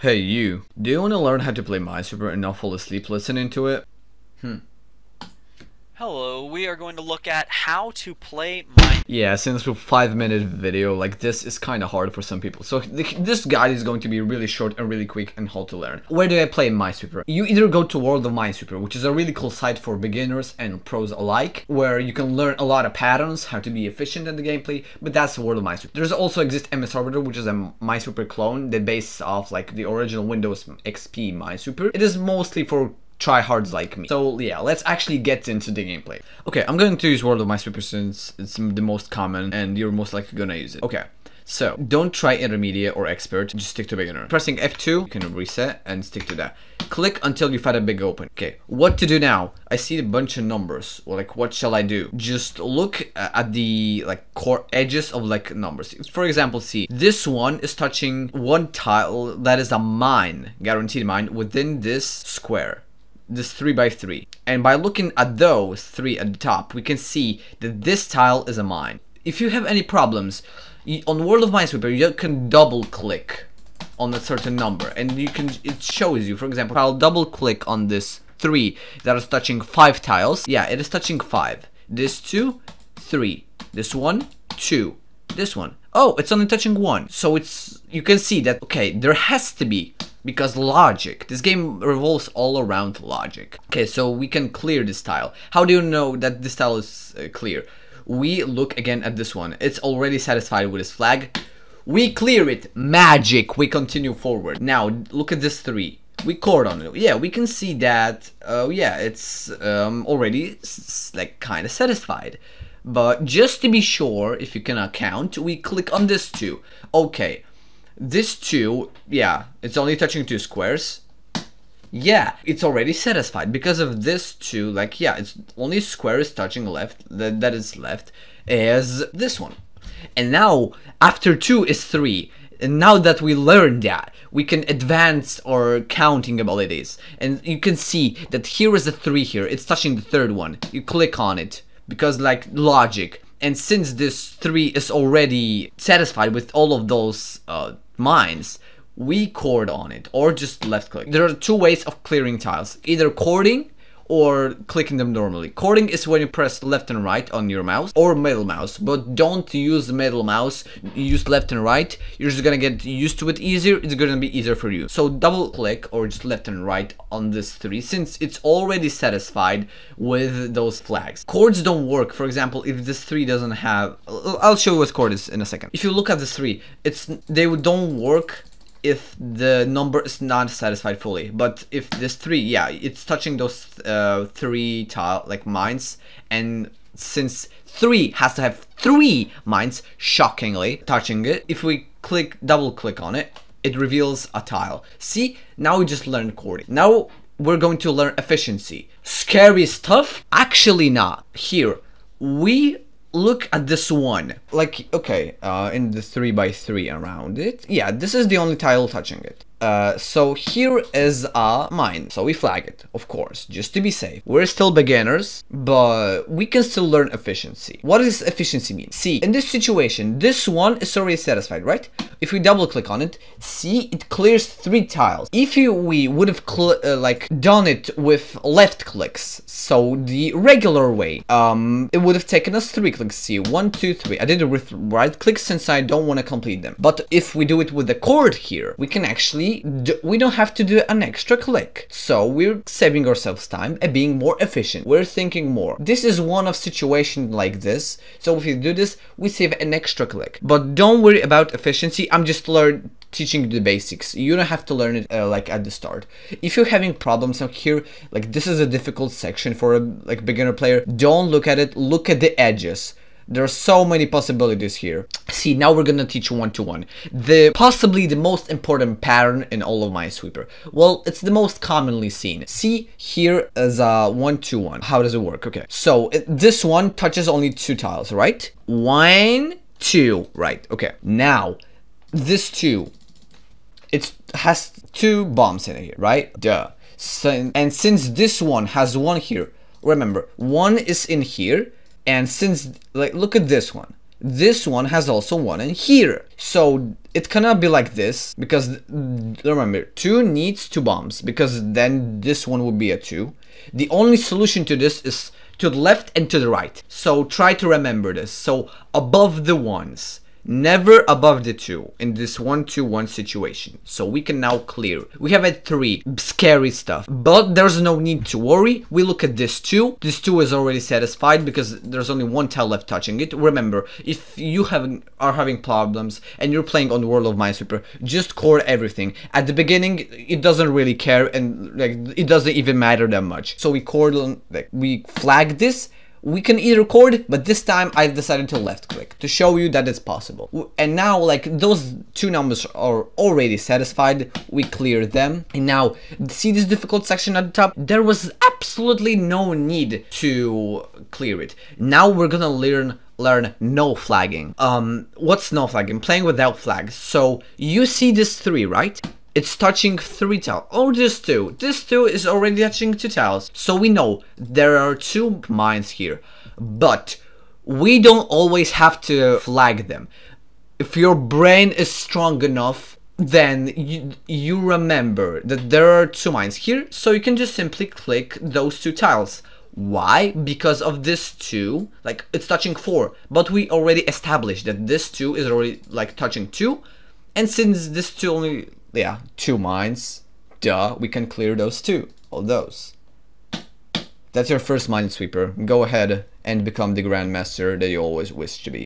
Hey you, do you want to learn how to play Minesweeper and not fall asleep listening to it? Hmm. Hello, we are going to look at how to play. Yeah, since we're 5 minute video like this is kinda hard for some people. So th this guide is going to be really short and really quick and how to learn. Where do I play Minesweeper? You either go to World of Minesweeper, which is a really cool site for beginners and pros alike, where you can learn a lot of patterns, how to be efficient in the gameplay, but that's World of Minesweeper. There's also exist MS Arbiter, which is a Minesweeper clone that based off like the original Windows XP Minesweeper. It is mostly for tryhards like me. So yeah, let's actually get into the gameplay. Okay, I'm going to use World of Minesweeper since it's the most common and you're most likely gonna use it. Okay. So, don't try intermediate or expert, just stick to beginner. Pressing F2, you can reset and stick to that. Click until you find a big open. Okay, what to do now? I see a bunch of numbers. Like, what shall I do? Just look at the like core edges of like numbers. For example, see, this one is touching one tile that is a mine, guaranteed mine, within this square this 3 by 3 and by looking at those three at the top we can see that this tile is a mine. If you have any problems you, on World of Minesweeper you can double click on a certain number. And you can it shows you for example I'll double click on this 3 that is touching 5 tiles. Yeah it is touching 5 this 2 3 this one 2 this one. Oh it's only touching 1 so it's you can see that okay there has to be because logic. This game revolves all around logic. Okay, so we can clear this tile. How do you know that this tile is uh, clear? We look again at this one. It's already satisfied with this flag. We clear it. Magic. We continue forward. Now, look at this three. We chord on it. Yeah, we can see that, uh, yeah, it's um, already like kind of satisfied. But just to be sure, if you cannot count, we click on this two. Okay, this two, yeah, it's only touching two squares. Yeah, it's already satisfied because of this two, like, yeah, it's only square is touching left, that, that is left, as this one. And now, after two is three, and now that we learned that, we can advance our counting abilities. And you can see that here is a three here, it's touching the third one. You click on it, because like logic. And since this three is already satisfied with all of those uh, mines, we chord on it or just left click. There are two ways of clearing tiles, either chording or clicking them normally. Chording is when you press left and right on your mouse or middle mouse, but don't use middle mouse, use left and right. You're just gonna get used to it easier, it's gonna be easier for you. So double click or just left and right on this three since it's already satisfied with those flags. Chords don't work, for example, if this three doesn't have, I'll show you what chord is in a second. If you look at this three, it's they don't work if the number is not satisfied fully. But if this three, yeah, it's touching those uh, three tile like mines, and since three has to have three mines, shockingly touching it. If we click, double click on it, it reveals a tile. See, now we just learned chording. Now we're going to learn efficiency. Scary stuff? Actually not. Here, we look at this one. Like, okay, uh, in the 3 by 3 around it. Yeah, this is the only tile touching it. Uh, so here is a mine. So we flag it, of course, just to be safe. We're still beginners, but we can still learn efficiency. What does efficiency mean? See, in this situation, this one is already satisfied, right? If we double click on it, see, it clears three tiles. If you, we would have uh, like done it with left clicks, so the regular way, um, it would have taken us three clicks. See, one, two, three. I did it with right clicks since I don't want to complete them. But if we do it with the chord here, we can actually we don't have to do an extra click. So we're saving ourselves time and being more efficient. We're thinking more. This is one of situation like this. So if you do this, we save an extra click. But don't worry about efficiency. I'm just learning teaching the basics. You don't have to learn it uh, like at the start. If you're having problems out here, like this is a difficult section for a like beginner player, don't look at it. Look at the edges. There are so many possibilities here. See, now we're gonna teach one-to-one. -one. The possibly the most important pattern in all of Minesweeper. Well, it's the most commonly seen. See here as a one-to-one. -one. How does it work? Okay, so it, this one touches only two tiles, right? One, two, right? Okay, now this two, it has two bombs in it right? Duh. So, and since this one has one here, remember, one is in here, and since, like, look at this one. this one has also one in here. So it cannot be like this because remember, two needs two bombs because then this one would be a two. The only solution to this is to the left and to the right. So try to remember this. So above the ones never above the 2 in this 1-2-1 situation. So we can now clear. We have a 3, scary stuff, but there's no need to worry. We look at this 2, this 2 is already satisfied because there's only one tile left touching it. Remember, if you have, are having problems and you're playing on the World of Minesweeper, just chord everything. At the beginning, it doesn't really care and like it doesn't even matter that much. So we chord, like we flag this we can either record, but this time I've decided to left click to show you that it's possible. And now like those two numbers are already satisfied, we clear them. And now see this difficult section at the top? There was absolutely no need to clear it. Now we're gonna learn learn no flagging. Um, what's no flagging? Playing without flags. So you see this three, right? It's touching three tiles, or this two. This two is already touching two tiles, so we know there are two mines here, but we don't always have to flag them. If your brain is strong enough, then you, you remember that there are two mines here, so you can just simply click those two tiles. Why? Because of this two, like it's touching four, but we already established that this two is already like touching two, and since this two only yeah, two mines. Duh, we can clear those two. All those. That's your first Minesweeper. Go ahead and become the Grandmaster that you always wish to be.